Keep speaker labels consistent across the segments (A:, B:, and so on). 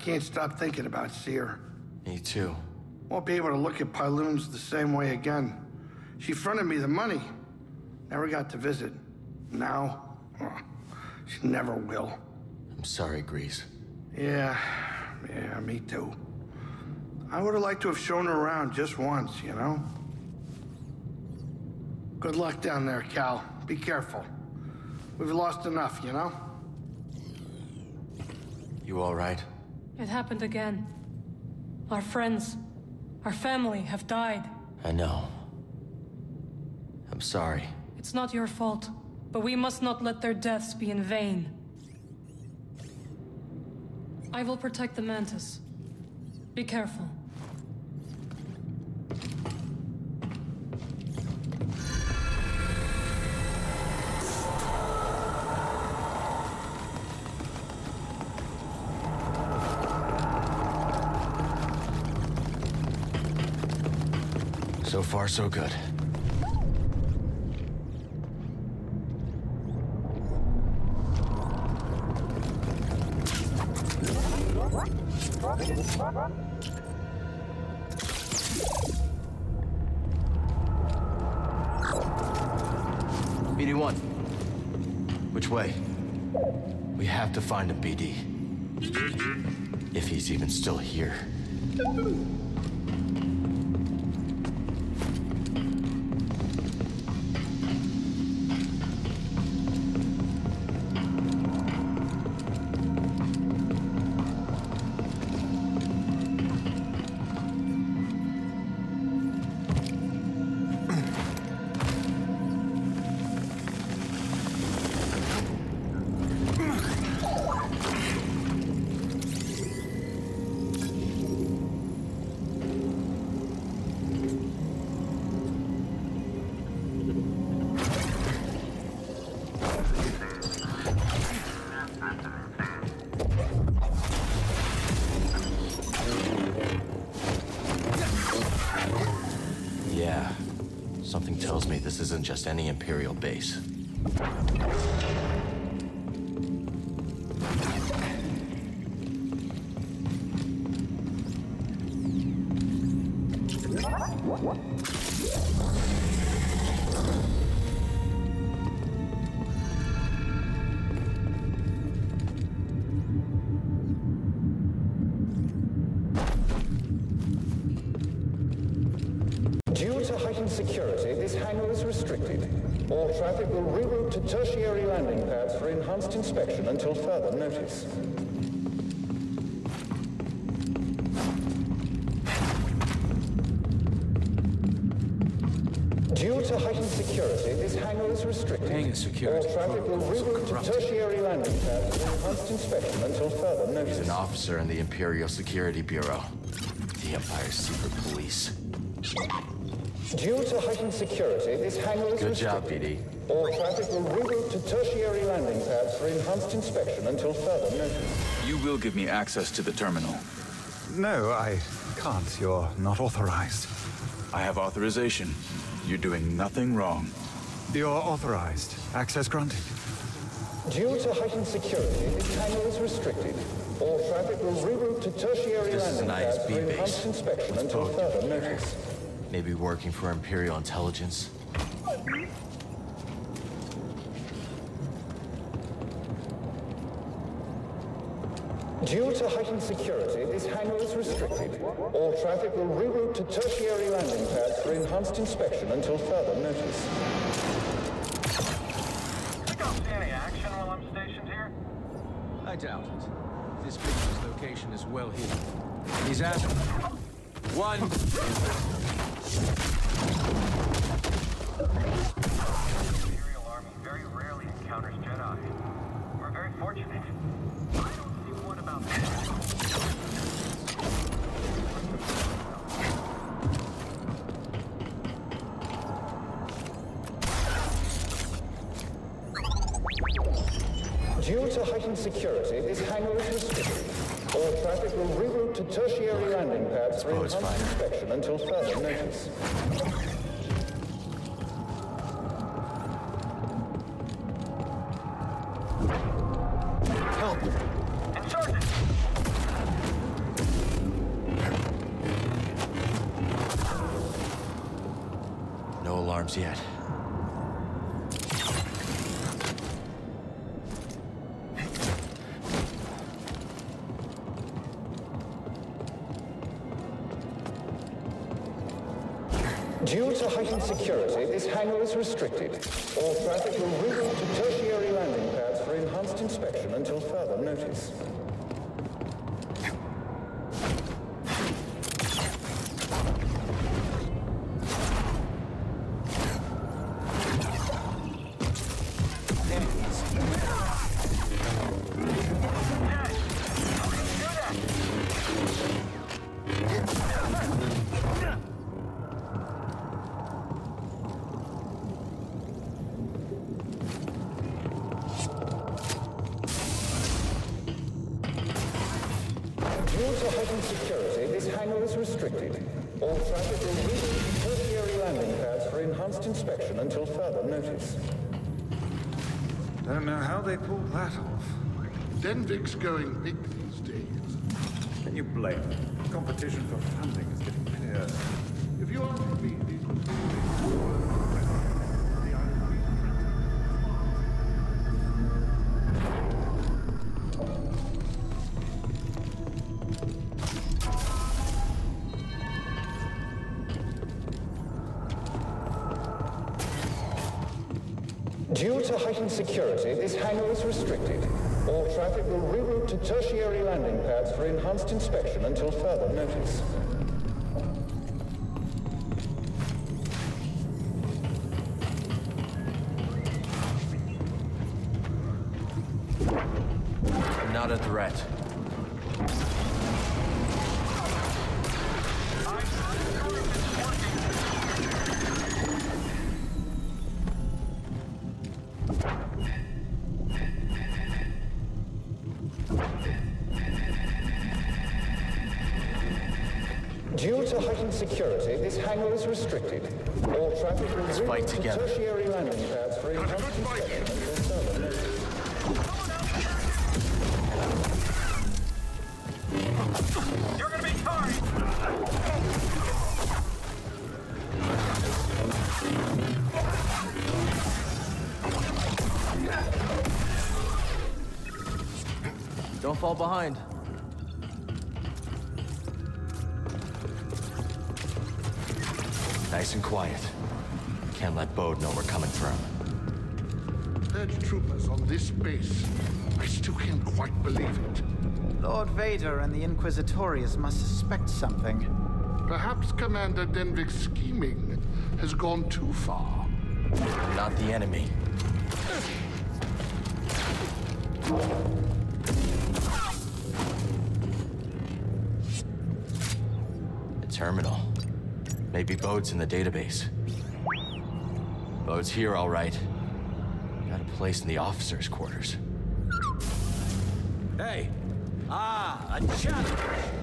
A: can't stop thinking about Cere.
B: Me too.
A: Won't be able to look at Pyloons the same way again. She fronted me the money. Never got to visit. Now, oh, she never will.
B: I'm sorry, Greez.
A: Yeah, yeah, me too. I would have liked to have shown her around just once, you know? Good luck down there, Cal. Be careful. We've lost enough, you know?
B: You all right?
C: It happened again. Our friends, our family have died.
B: I know. I'm sorry.
C: It's not your fault, but we must not let their deaths be in vain. I will protect the Mantis. Be careful.
B: So far, so good. BD-1. Which way? We have to find him, BD. If he's even still here. This isn't just any Imperial base.
D: Due to heightened security, hangar is restricted. All traffic will reroute to tertiary landing pads for enhanced inspection until further notice. Due to heightened security, this hangar is restricted.
E: Hangar security
D: All traffic will reroute to tertiary landing pads for enhanced inspection until further notice.
B: He's an officer in the Imperial Security Bureau. The Empire's secret police.
D: Due to heightened security, this hangar is
B: Good job,
D: restricted.
B: BD.
D: All traffic will reroute to tertiary landing pads for enhanced inspection until further notice.
E: You will give me access to the terminal.
F: No, I can't. You're not authorized.
E: I have authorization. You're doing nothing wrong.
F: You're authorized. Access granted.
D: Due to heightened security, this hangar is restricted. All traffic will reroute to tertiary
B: This is
D: landing
B: an
D: pads
B: ISB
D: for
B: base.
D: enhanced inspection until further notice.
B: Maybe working for Imperial Intelligence.
D: Due to heightened security, this hangar is restricted. All traffic will reroute to tertiary landing pads for enhanced inspection until further notice.
G: I don't see any action while I'm stationed here.
H: I doubt it. This creature's location is well hidden. He's at one.
D: Due to heightened security, this hangar is restricted. All traffic will reroute tertiary landing pads for enhanced inspection until further notice. Security, this hangar is restricted. All traffic restricted. All traffic will reroute to tertiary landing pads for enhanced inspection until further notice.
F: Don't know how they pulled that off.
I: Denvik's going big these days.
F: Can you blame them? Competition for funding is getting
D: heightened security, this hangar is restricted. All traffic will reroute to tertiary landing pads for enhanced inspection until further notice.
B: Not a threat.
D: Due heightened security, this hangar is restricted. All traffic will
B: Let's fight
D: reroute to
B: together.
D: tertiary landing pads for enhanced inspection until.
G: You're gonna be sorry!
B: Don't fall behind.
J: Lord Vader and the Inquisitorius must suspect something.
I: Perhaps Commander Denvik's scheming has gone too far.
B: Not the enemy. The terminal. Maybe Bode's in the database. Bode's here, all right. Got a place in the officers' quarters.
H: Hey! Ah, a challenge!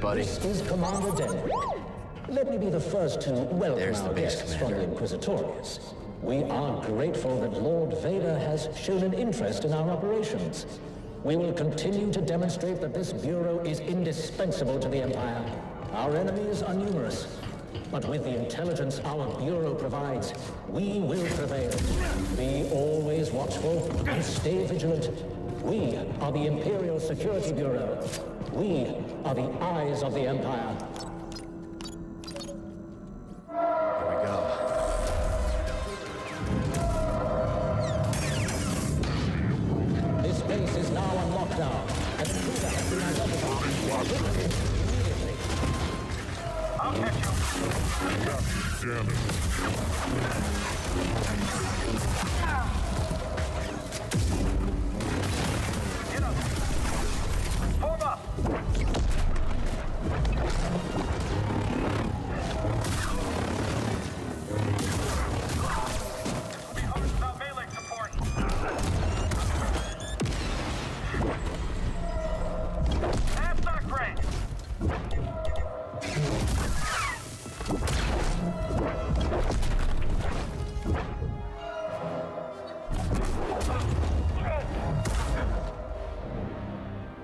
B: Buddy.
K: This is Commander Denvik. Let me be the first to welcome
B: There's the
K: our guests from the. Inquisitorius. We are grateful that Lord Vader has shown an interest in our operations. We will continue to demonstrate that this Bureau is indispensable to the Empire. Our enemies are numerous, but with the intelligence our Bureau provides, we will prevail. Be always watchful and stay vigilant. We are the Imperial Security Bureau. We are the eyes of the Empire.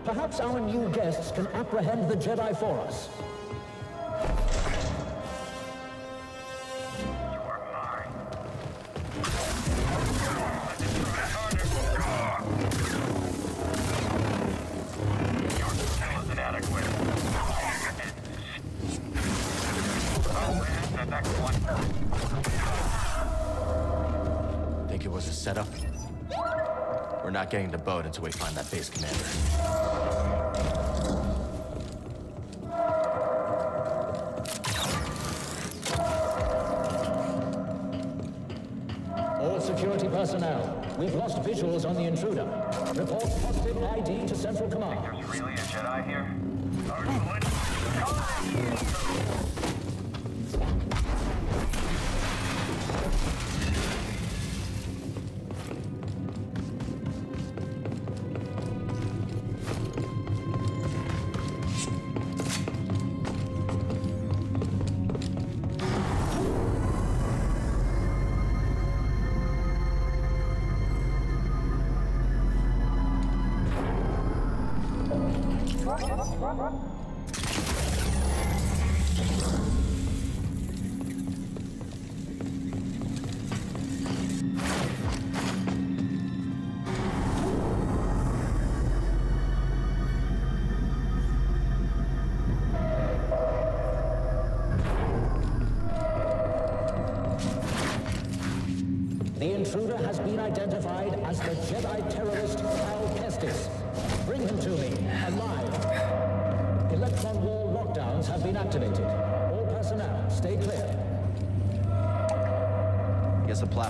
G: Perhaps
B: our new guests can apprehend the Jedi for us.
K: we find that base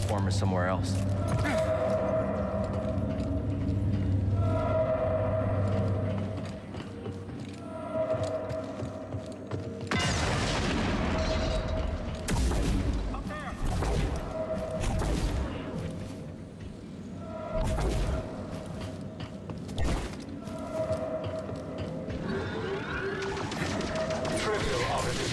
K: transformer somewhere else.
G: Trivial operation.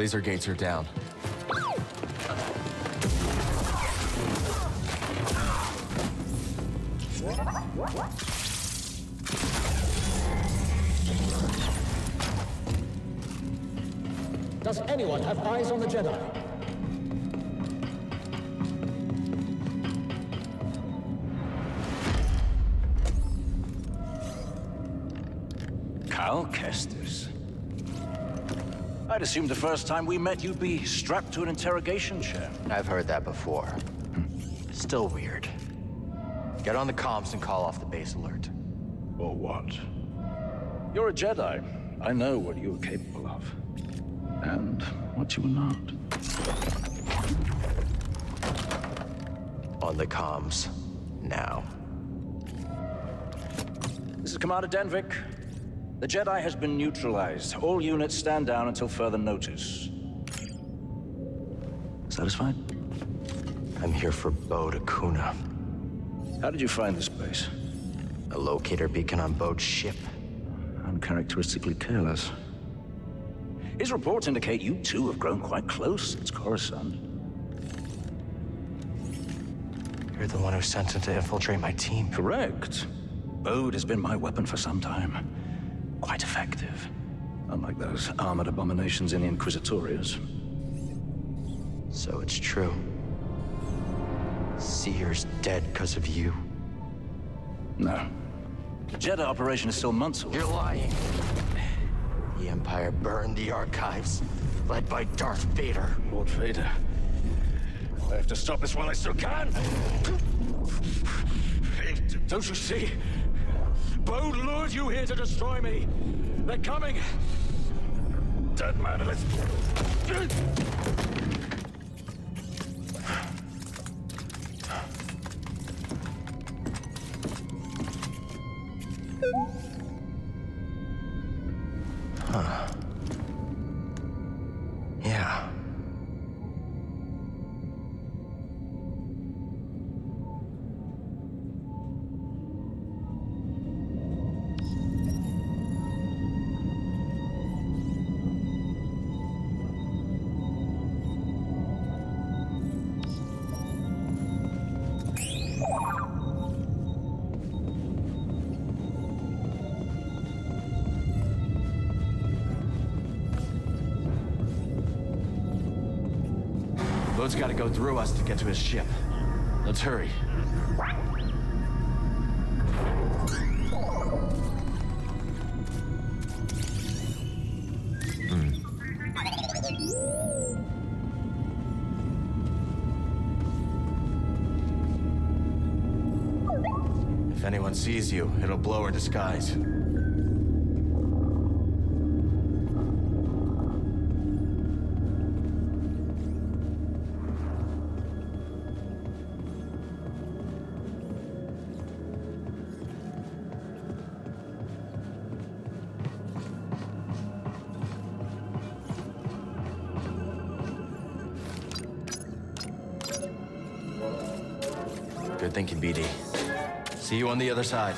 K: Laser gates are down.
B: Does anyone have eyes on the Jedi?
L: I'd assumed the first time we met you'd be strapped to an interrogation chair.
B: I've heard that before. Still weird. Get on the comms and call off the base alert.
L: Or what? You're a Jedi. I know what you are capable of. And what you are not.
B: On the comms. Now.
L: This is Commander Denvik. The Jedi has been neutralized. All units stand down until further notice. Satisfied?
B: I'm here for Bode Akuna.
L: How did you find this place?
B: A locator beacon on Bo's ship.
L: Uncharacteristically careless. His reports indicate you two have grown quite close since Coruscant.
B: You're the one who sent him to infiltrate my team.
L: Correct. Bode has been my weapon for some time. Quite effective. Unlike those armored abominations in the Inquisitorius.
B: So it's true. Cere's dead because of you.
L: No. The Jedi operation is still months away.
B: You're lying. The Empire burned the archives, led by Darth Vader.
L: Lord Vader. I have to stop this while I still can. Don't you see? Bode lured you here to destroy me. They're coming. Dead man, let's...
B: Bode's gotta go through us to get to his ship. Let's hurry. Hmm. If anyone sees you, it'll blow her disguise. Good thinking, BD. See you on the other side.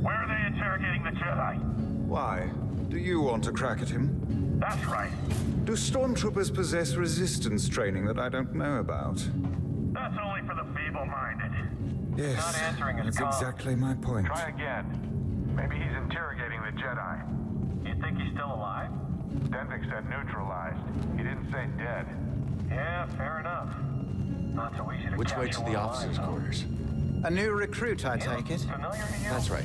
G: Where are they interrogating the Jedi?
F: Why? Do you want to crack at him?
G: That's right.
F: Do stormtroopers possess resistance training that I don't know about?
G: That's only for the feeble-minded.
F: Yes,
G: Not answering his
F: that's
G: call.
F: exactly my point.
G: Try again. Maybe he's Denvik said neutralized. He didn't say dead. Yeah, fair enough. Not so easy to
B: Which way to the officers'
G: alive,
B: quarters?
J: A new recruit, I take it?
G: Familiar to you?
B: That's right.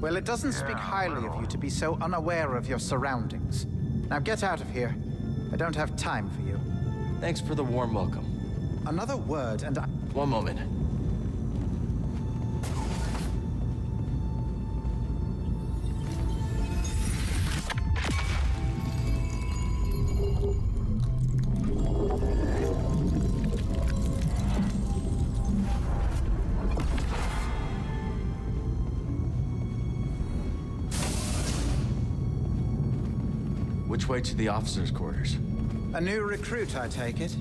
J: Well, it doesn't speak highly of you to be so unaware of your surroundings. Now get out of here. I don't have time for you.
B: Thanks for the warm welcome.
J: Another word and I...
B: One moment. Which way to the officers' quarters?
J: A new recruit, I take it?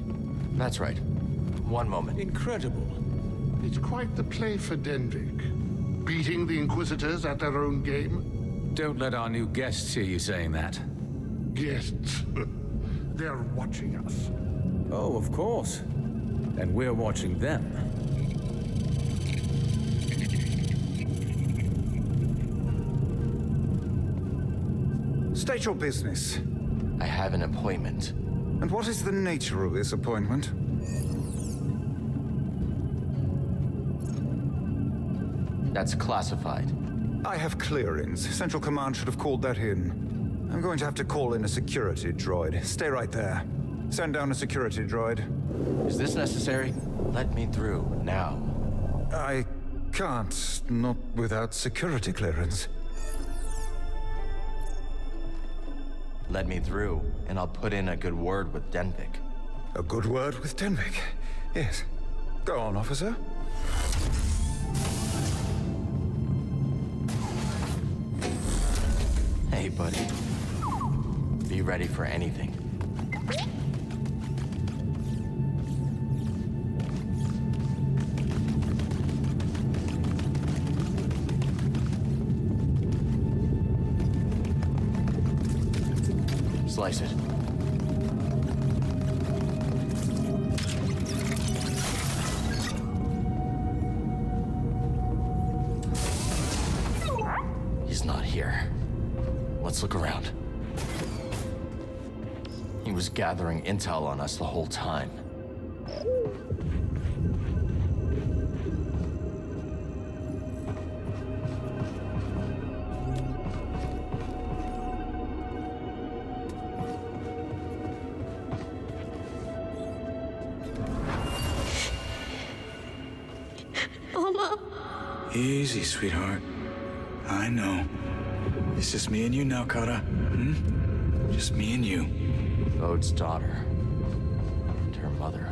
B: That's right. One moment.
I: Incredible. It's quite the play for Denvik. Beating the Inquisitors at their own game.
H: Don't let our new guests hear you saying that.
I: Guests. They're watching us.
H: Oh, of course. And we're watching them.
F: State your business.
B: I have an appointment.
F: And what is the nature of this appointment?
B: That's classified.
F: I have clearings. Central Command should have called that in. I'm going to have to call in a security droid. Stay right there. Send down a security droid.
B: Is this necessary? Let me through, now.
F: I can't, not without security clearance.
B: Let me through, and I'll put in a good word with Denvik.
F: A good word with Denvik? Yes. Go on, officer.
B: Hey, buddy. Be ready for anything. It. He's not here. Let's look around. He was gathering intel on us the whole time.
E: Easy, sweetheart. I know. It's just me and you now, Kata. Hmm? Just me and you.
B: Bode's daughter. And her mother.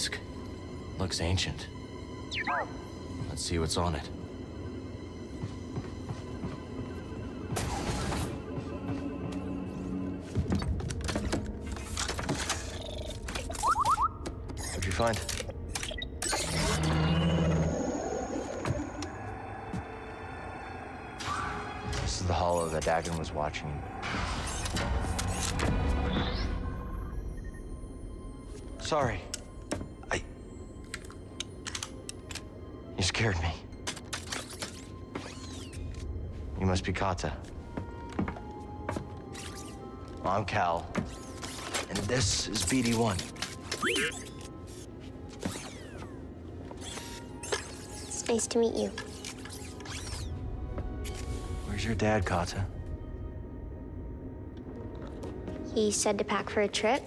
B: Disk. Looks ancient. Let's see what's on it. What'd you find? This is the hollow that Dagan was watching. Sorry. Scared me. You must be Kata. I'm Cal. And this is BD-1.
M: It's nice to meet you.
B: Where's your dad, Kata?
M: He said to pack for a trip.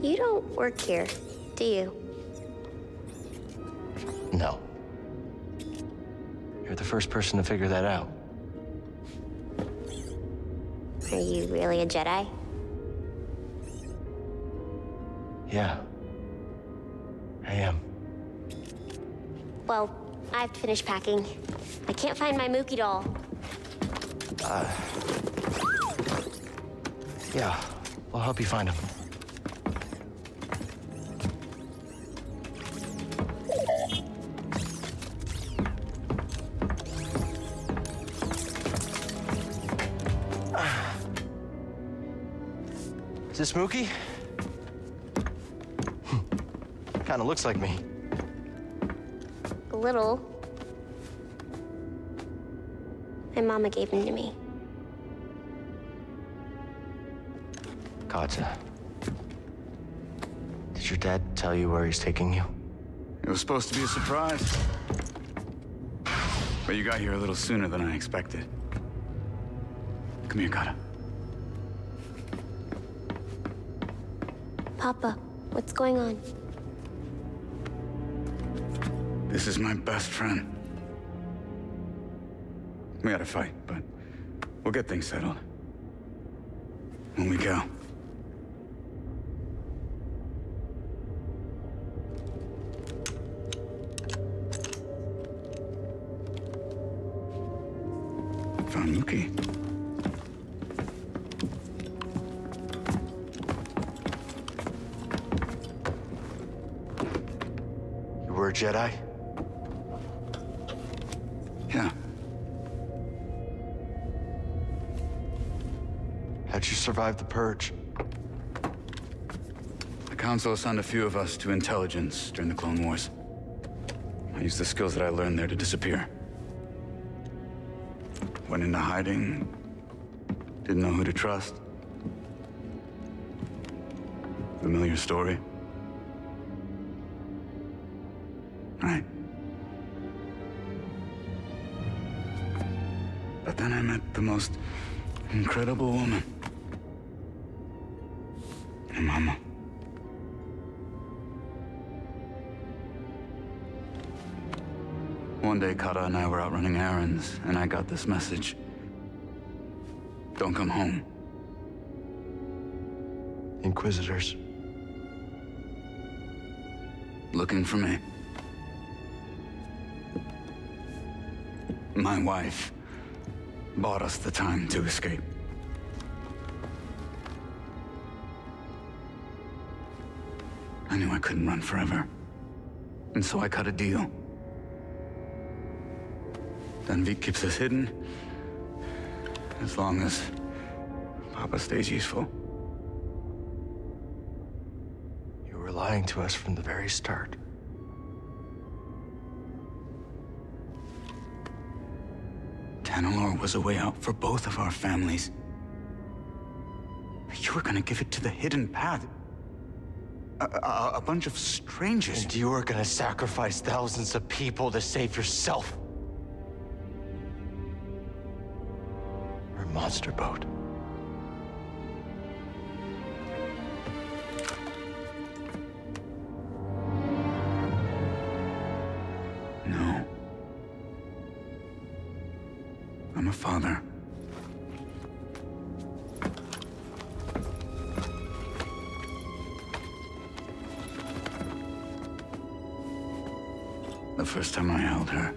M: You don't work here, do you?
B: No. You're the first person to figure that out.
M: Are you really a Jedi?
B: Yeah. I am.
M: Well, I have to finish packing. I can't find my Mookie doll.
B: Uh... Yeah. We'll help you find him. This Mookie? Kinda looks like me.
M: A little. My mama gave him to me.
B: Kata. Did your dad tell you where he's taking you?
E: It was supposed to be a surprise. But you got here a little sooner than I expected. Come here, Kata.
M: Papa, what's going on?
E: This is my best friend. We had a fight, but we'll get things settled. When we go.
B: Jedi?
E: Yeah.
B: How'd you survive the purge?
E: The Council assigned a few of us to intelligence during the Clone Wars. I used the skills that I learned there to disappear. Went into hiding. Didn't know who to trust. Familiar story. Right. But then I met the most incredible woman. My mama. One day, Kata and I were out running errands, and I got this message. Don't come home.
B: Inquisitors.
E: Looking for me. My wife bought us the time to escape. I knew I couldn't run forever. And so I cut a deal. Denvik keeps us hidden. As long as Papa stays useful.
B: You were lying to us from the very start.
E: Tanalorr was a way out for both of our families. You were gonna give it to the hidden path. A, a, a bunch of strangers.
B: And you were gonna sacrifice thousands of people to save yourself. Or monster boat.
E: Father. The first time I held her,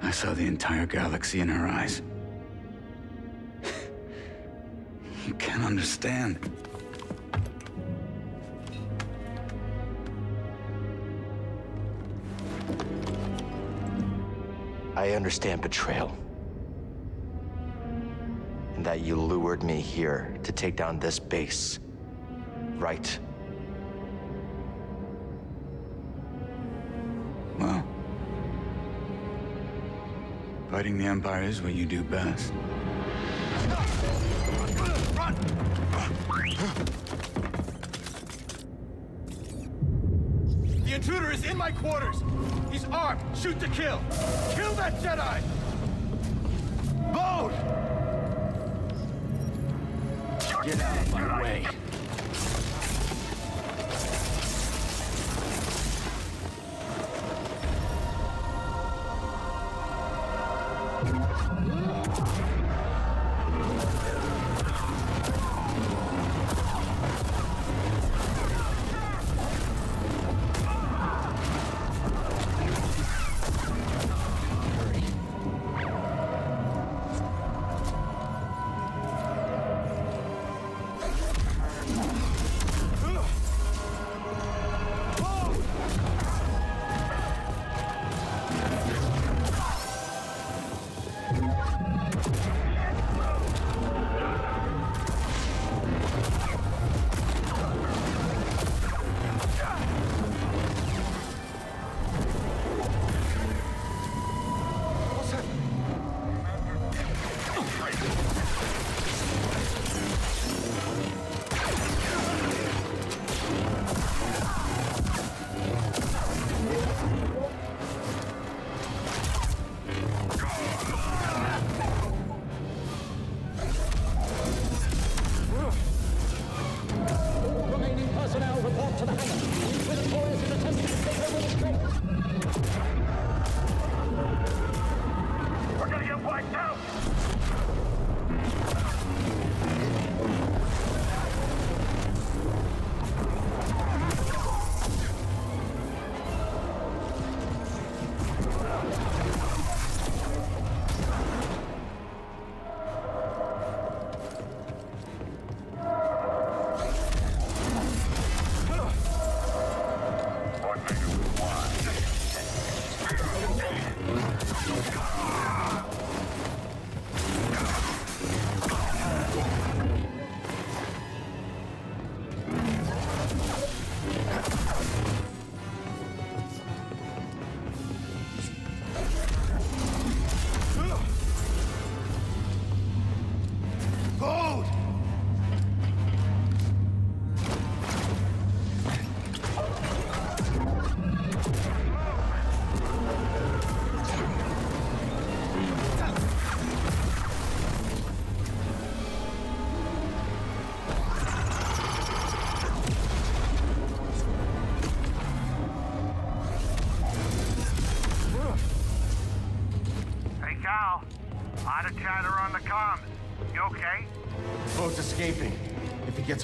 E: I saw the entire galaxy in her eyes. You can't understand.
B: I understand betrayal. And that you lured me here to take down this base. Right?
E: Well, fighting the Empire is what you do best.
H: The intruder is in my quarters. He's armed. Shoot to kill. Kill that Jedi! Bode! Get out of my way.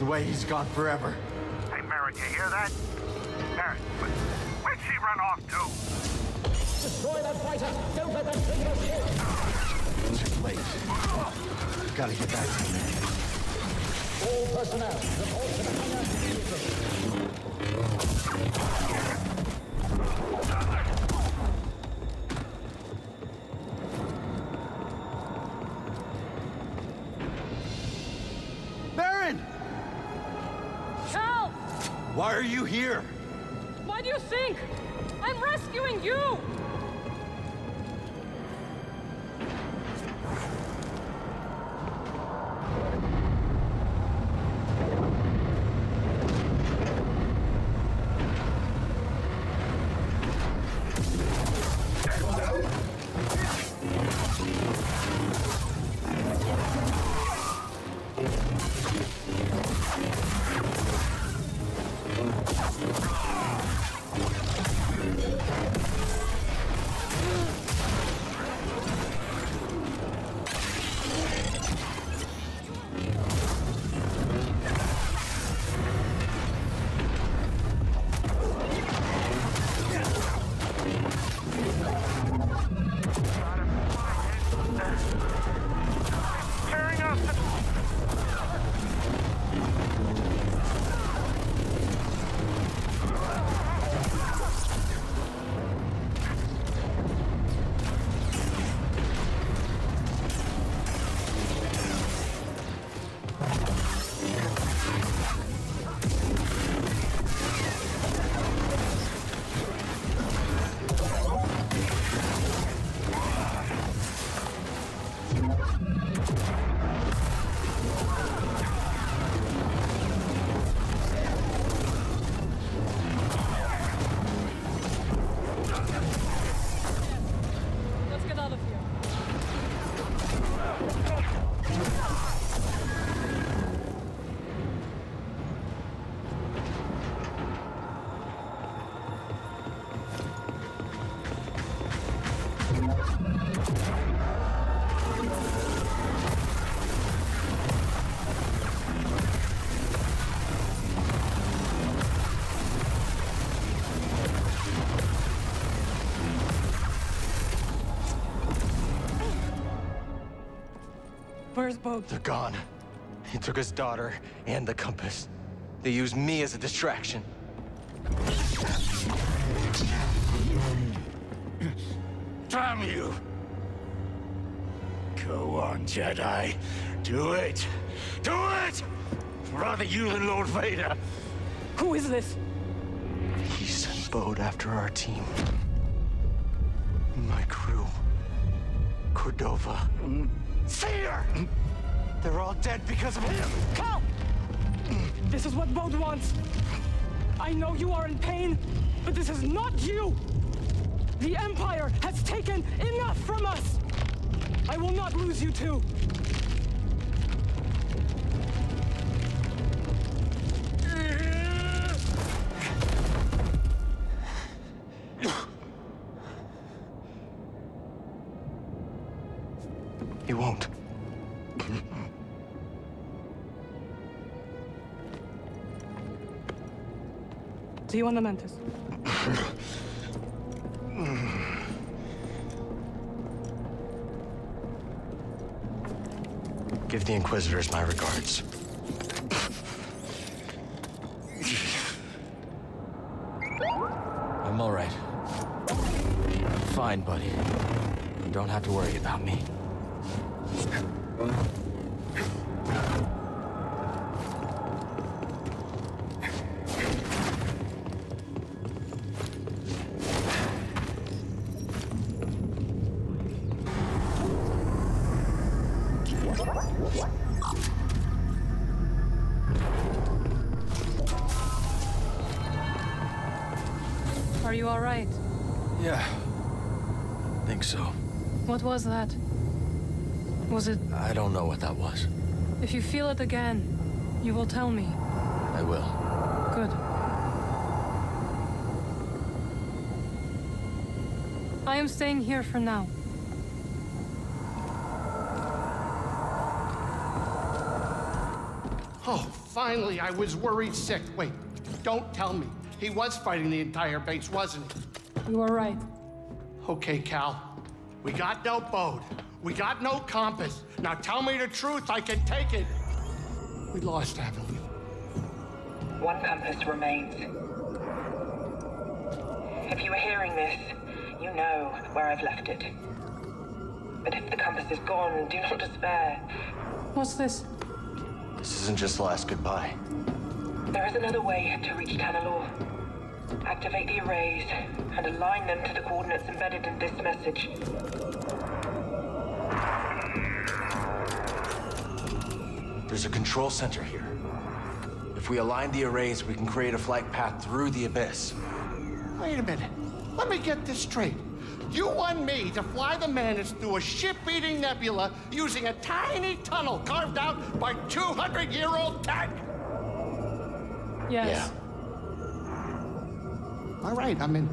B: Gets away, he's gone forever.
G: Hey, Merritt, you hear that? Merritt, where'd she run off to?
K: Destroy that fighter! Don't let that traitor escape!
B: Too late. Got to get back to him.
K: All personnel,
B: Why are you here?
N: Why do you think? I'm rescuing you! Where's Bode?
B: They're gone. He took his daughter and the compass. They used me as a distraction.
O: Damn you! Go on, Jedi. Do it! Do it! Rather you than Lord Vader.
N: Who is this?
B: He sent Bode after our team. My crew. Cordova. Mm.
O: Fear!
B: They're all dead because of him!
N: Cal! This is what Bode wants. I know you are in pain, but this is not you! The Empire has taken enough from us! I will not lose you too! You on the Mantis.
B: Give the Inquisitors my regards. I'm all right. I'm fine, buddy. You don't have to worry about me.
N: If you feel it again, you will tell me.
B: I will.
N: Good. I am staying here for now.
A: Oh, finally, I was worried sick. Wait, don't tell me. He was fighting the entire base, wasn't he?
C: You are right.
A: Okay, Cal. We got no Bode. We got no compass. Now tell me the truth, I can take it. We lost, haven't we?
P: One compass remains. If you are hearing this, you know where I've left it. But if the compass is gone, do not despair.
C: What's this?
B: This isn't just the last goodbye.
P: There is another way to reach Tanalorr. Activate the arrays and align them to the coordinates embedded in this message.
B: There's a control center here. If we align the arrays, we can create a flight path through the abyss.
A: Wait a minute. Let me get this straight. You want me to fly the Mantis through a ship-eating nebula using a tiny tunnel carved out by 200-year-old tech?
C: Yes. Yeah.
A: All right, I'm in.